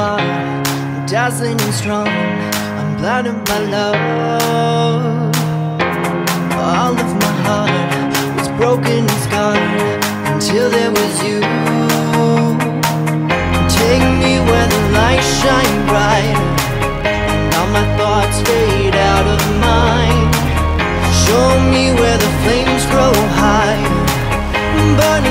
one, dazzling and strong. I'm blinded by love. All of my heart was broken and scarred until there was you. Take me where the light shine bright and all my thoughts fade out of mind Show me where the flames grow high Burning